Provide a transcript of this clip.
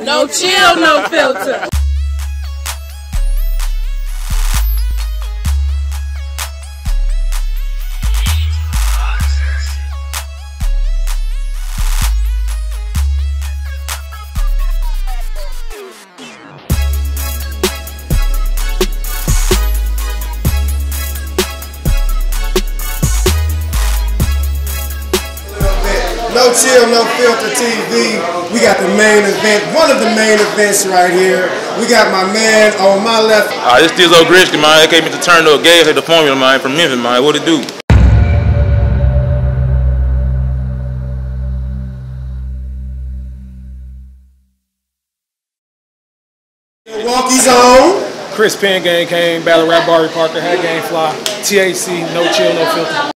No chill, no filter. No Chill, No Filter TV. We got the main event, one of the main events right here. We got my man on my left. Ah, this Stizo Gretzski, man. They came to turn up gas at the formula, man, from Memphis, man. What it do? Milwaukee's on. Chris Penn gang came, Battle Rap Barry Parker, Hat Game Fly, TAC, No Chill, No Filter.